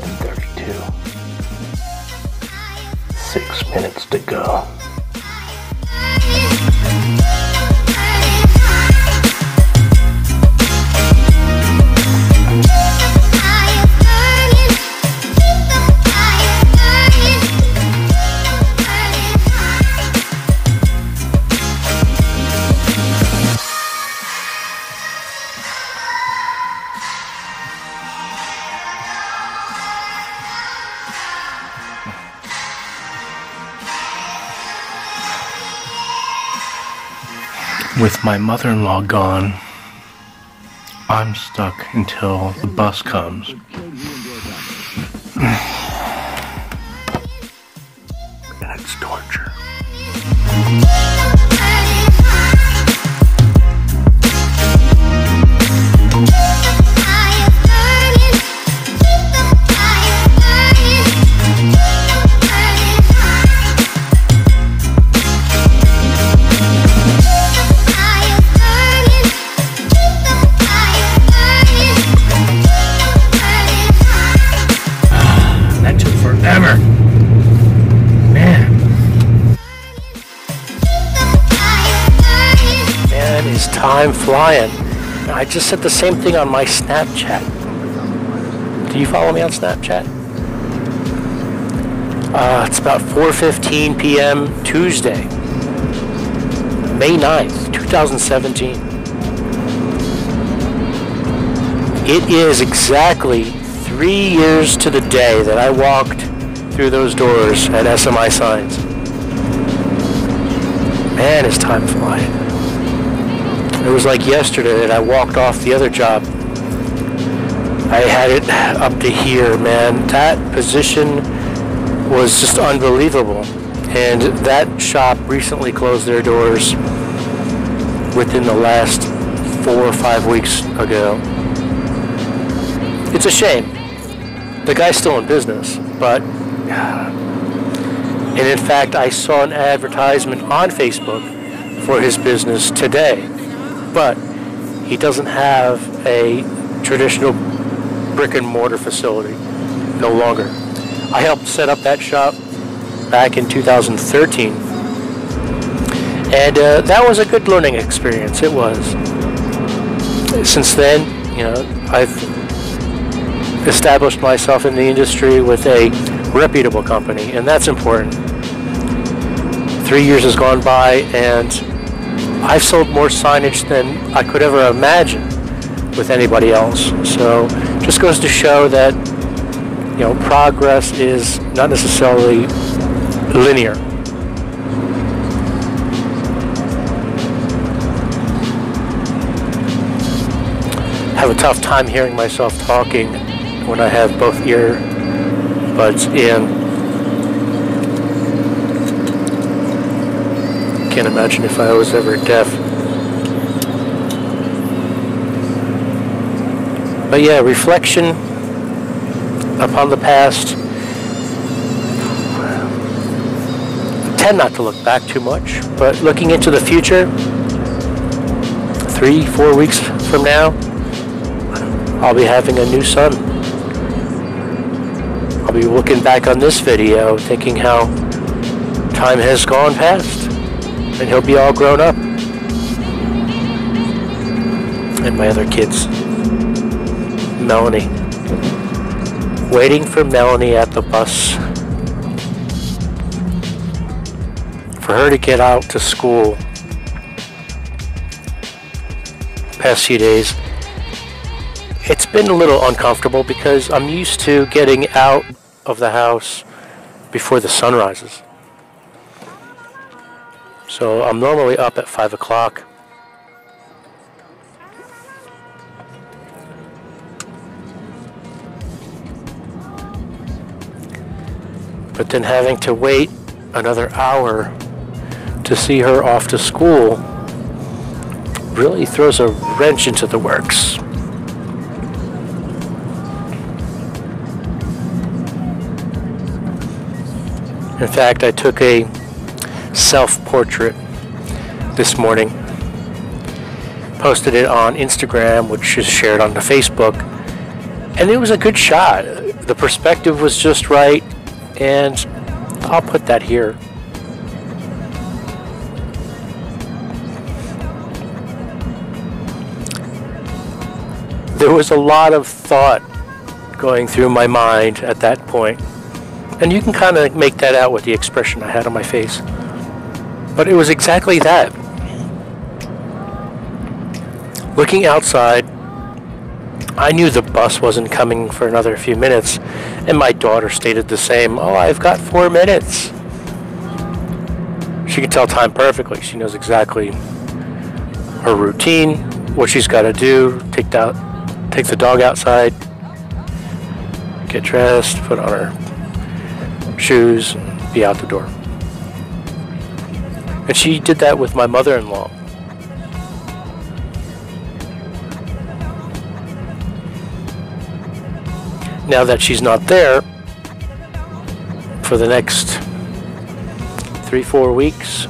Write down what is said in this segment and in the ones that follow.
7:32. 6 minutes to go. With my mother in law gone, I'm stuck until the bus comes. it's torture. Time flying. I just said the same thing on my Snapchat. Do you follow me on Snapchat? Uh, it's about 4.15 p.m. Tuesday, May 9th, 2017. It is exactly three years to the day that I walked through those doors at SMI Signs. Man, is time flying. It was like yesterday that I walked off the other job. I had it up to here, man. That position was just unbelievable. And that shop recently closed their doors within the last four or five weeks ago. It's a shame. The guy's still in business, but. And in fact, I saw an advertisement on Facebook for his business today, but he doesn't have a traditional brick and mortar facility no longer. I helped set up that shop back in 2013, and uh, that was a good learning experience. It was. Since then, you know, I've established myself in the industry with a reputable company, and that's important. Three years has gone by, and I've sold more signage than I could ever imagine with anybody else. So, just goes to show that you know progress is not necessarily linear. have a tough time hearing myself talking when I have both earbuds in. Can't imagine if I was ever deaf. But yeah, reflection upon the past. Tend not to look back too much, but looking into the future, three, four weeks from now, I'll be having a new son. I'll be looking back on this video thinking how time has gone past and he'll be all grown up. And my other kids. Melanie. Waiting for Melanie at the bus. For her to get out to school. Past few days it's been a little uncomfortable because I'm used to getting out of the house before the sun rises. So I'm normally up at 5 o'clock. But then having to wait another hour to see her off to school really throws a wrench into the works. In fact, I took a self portrait this morning, posted it on Instagram, which is shared onto Facebook, and it was a good shot. The perspective was just right, and I'll put that here. There was a lot of thought going through my mind at that point. And you can kind of make that out with the expression I had on my face. But it was exactly that. Looking outside, I knew the bus wasn't coming for another few minutes, and my daughter stated the same. Oh, I've got four minutes. She can tell time perfectly. She knows exactly her routine, what she's got to do, take out take the dog outside, get dressed, put on her shoes, be out the door. And she did that with my mother-in-law. Now that she's not there for the next three, four weeks,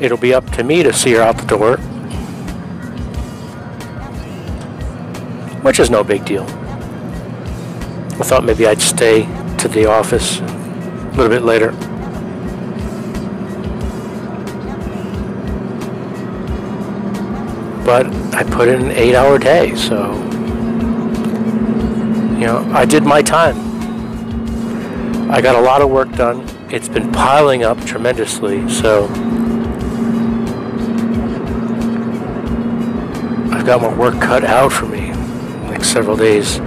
it'll be up to me to see her out the door which is no big deal. I thought maybe I'd stay to the office a little bit later. But I put in an eight hour day, so, you know, I did my time. I got a lot of work done. It's been piling up tremendously, so I've got my work cut out for me next several days.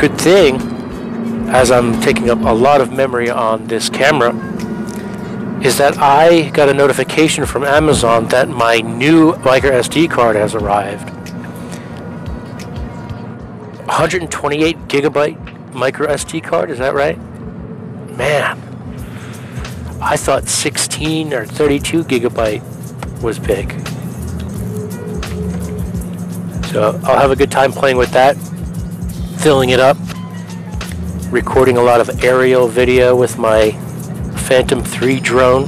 Good thing, as I'm taking up a lot of memory on this camera, is that I got a notification from Amazon that my new micro SD card has arrived. 128 gigabyte micro SD card, is that right? Man, I thought 16 or 32 gigabyte was big. So I'll have a good time playing with that, filling it up, recording a lot of aerial video with my Phantom 3 drone,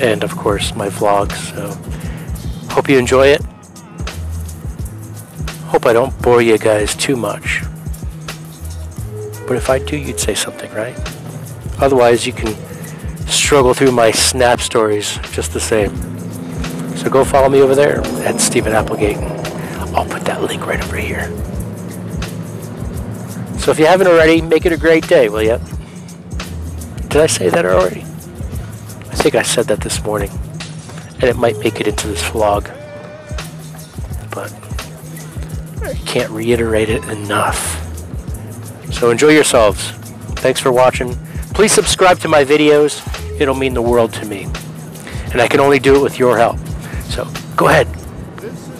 and of course my vlogs. So hope you enjoy it. Hope I don't bore you guys too much. But if I do, you'd say something, right? Otherwise, you can struggle through my snap stories just the same. So go follow me over there at Stephen Applegate. I'll put that link right over here. So if you haven't already, make it a great day, will you? Did I say that already? I think I said that this morning. And it might make it into this vlog. But I can't reiterate it enough. So enjoy yourselves. Thanks for watching. Please subscribe to my videos. It'll mean the world to me. And I can only do it with your help. So go ahead,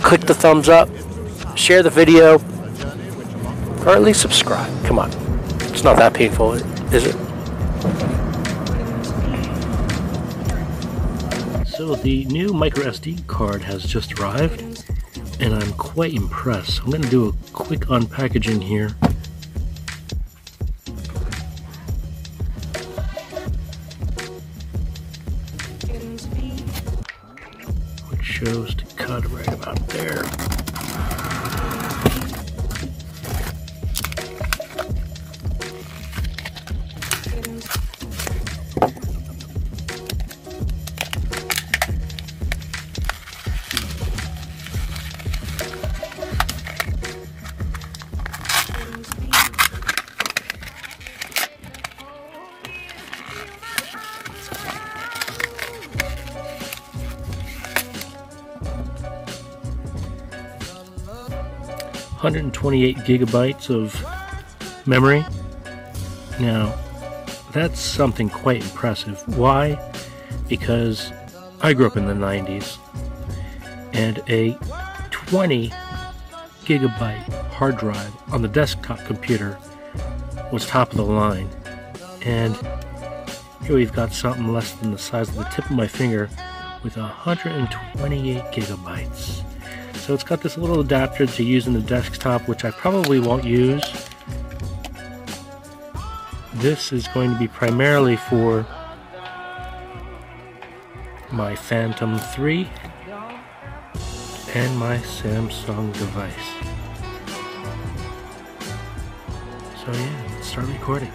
click the thumbs up, share the video, or at least subscribe. Come on. It's not that painful, is it? So the new micro SD card has just arrived, and I'm quite impressed. I'm going to do a quick unpackaging here. chose to 128 gigabytes of memory. Now, that's something quite impressive. Why? Because I grew up in the 90s and a 20 gigabyte hard drive on the desktop computer was top of the line. And here we've got something less than the size of the tip of my finger with 128 gigabytes. So it's got this little adapter to use in the desktop, which I probably won't use. This is going to be primarily for my Phantom 3 and my Samsung device. So yeah, let's start recording.